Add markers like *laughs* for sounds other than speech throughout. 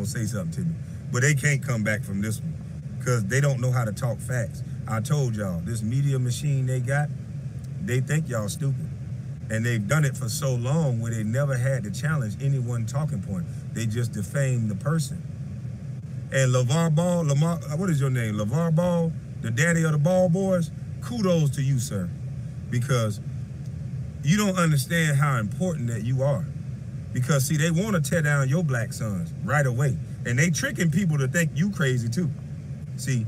gonna say something to me. But they can't come back from this one because they don't know how to talk facts. I told y'all, this media machine they got, they think y'all stupid. And they've done it for so long where they never had to challenge any one talking point. They just defame the person. And LaVar Ball, Lamar, uh, what is your name? LaVar Ball, the daddy of the ball boys, kudos to you, sir. Because you don't understand how important that you are. Because see, they want to tear down your black sons right away. And they tricking people to think you crazy too. See,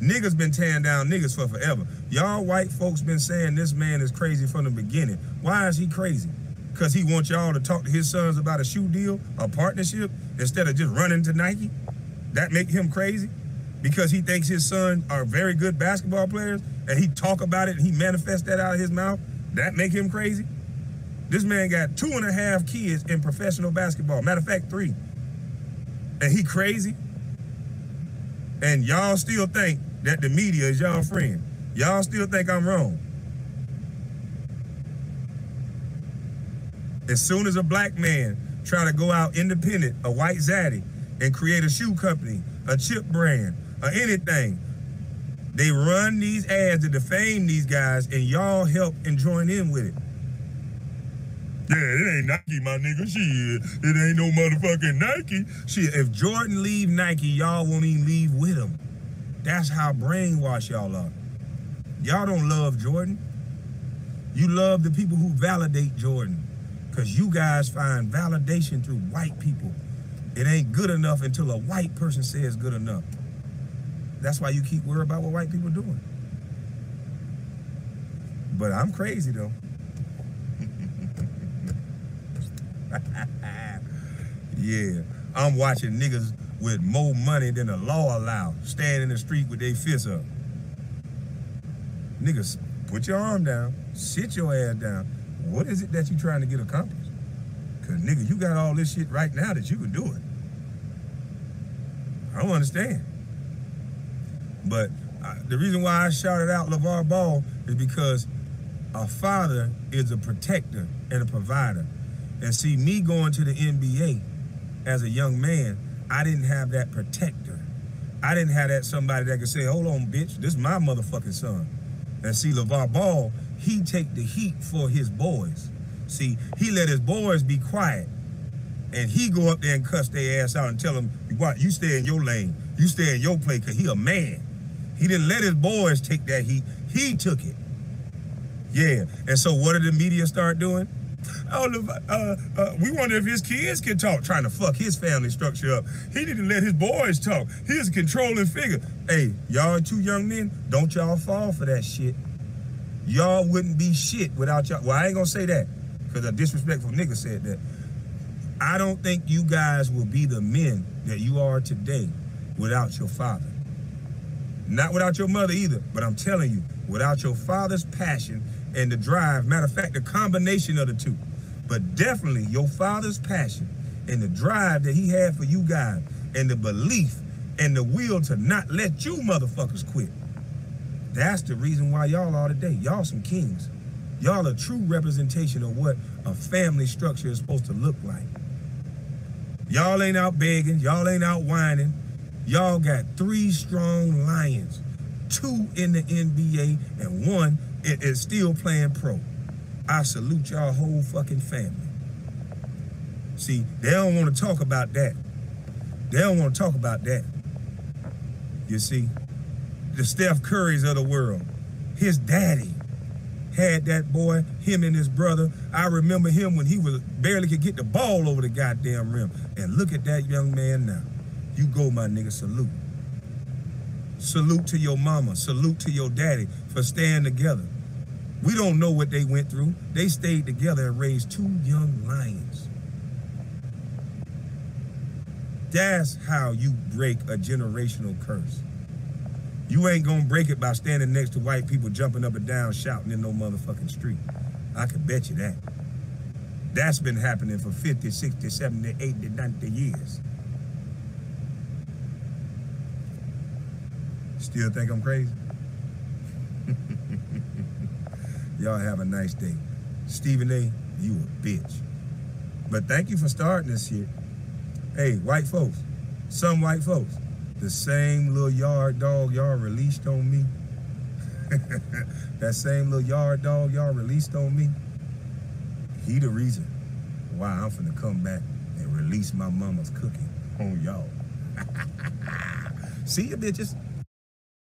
niggas been tearing down niggas for forever. Y'all white folks been saying this man is crazy from the beginning. Why is he crazy? Because he wants y'all to talk to his sons about a shoe deal, a partnership, instead of just running to Nike? That make him crazy? Because he thinks his sons are very good basketball players and he talk about it and he manifests that out of his mouth? That make him crazy? This man got two and a half kids in professional basketball. Matter of fact, three. And he crazy? And y'all still think that the media is y'all friend. Y'all still think I'm wrong. As soon as a black man try to go out independent, a white zaddy, and create a shoe company, a chip brand, or anything, they run these ads to defame these guys, and y'all help and join in with it. Yeah, it ain't Nike, my nigga. Shit, it ain't no motherfucking Nike. Shit, if Jordan leave Nike, y'all won't even leave with him. That's how brainwashed y'all are. Y'all don't love Jordan. You love the people who validate Jordan. Because you guys find validation through white people. It ain't good enough until a white person says good enough. That's why you keep worried about what white people doing. But I'm crazy though. *laughs* yeah, I'm watching niggas with more money than the law allows stand in the street with their fists up. Niggas, put your arm down, sit your ass down. What is it that you trying to get accomplished? Cause nigga, you got all this shit right now that you can do it. I don't understand. But uh, the reason why I shouted out LaVar Ball is because a father is a protector and a provider. And see, me going to the NBA as a young man, I didn't have that protector. I didn't have that somebody that could say, hold on, bitch, this is my motherfucking son. And see, LaVar Ball, he take the heat for his boys. See, he let his boys be quiet. And he go up there and cuss their ass out and tell them, what, you stay in your lane. You stay in your place, because he a man. He didn't let his boys take that heat. He took it. Yeah. And so what did the media start doing? Oh, uh, uh, we wonder if his kids can talk, trying to fuck his family structure up. He didn't let his boys talk. He's a controlling figure. Hey, y'all two young men, don't y'all fall for that shit. Y'all wouldn't be shit without y'all. Well, I ain't gonna say that because a disrespectful nigga said that. I don't think you guys will be the men that you are today without your father. Not without your mother either, but I'm telling you, without your father's passion and the drive. Matter of fact, the combination of the two. But definitely your father's passion and the drive that he had for you guys and the belief and the will to not let you motherfuckers quit. That's the reason why y'all are today. Y'all some kings. Y'all a true representation of what a family structure is supposed to look like. Y'all ain't out begging. Y'all ain't out whining. Y'all got three strong lions, two in the NBA and one is still playing pro. I salute y'all whole fucking family. See, they don't want to talk about that. They don't want to talk about that. You see, the Steph Currys of the world, his daddy had that boy, him and his brother. I remember him when he was barely could get the ball over the goddamn rim. And look at that young man now. You go, my nigga, salute. Salute to your mama. Salute to your daddy for staying together. We don't know what they went through. They stayed together and raised two young lions. That's how you break a generational curse. You ain't gonna break it by standing next to white people jumping up and down shouting in no motherfucking street. I can bet you that. That's been happening for 50, 60, 70, 80, 90 years. Still think I'm crazy? *laughs* Y'all have a nice day. Stephen A., you a bitch. But thank you for starting this shit. Hey, white folks, some white folks, the same little yard dog y'all released on me, *laughs* that same little yard dog y'all released on me, he the reason why I'm finna come back and release my mama's cooking on y'all. *laughs* See you bitches.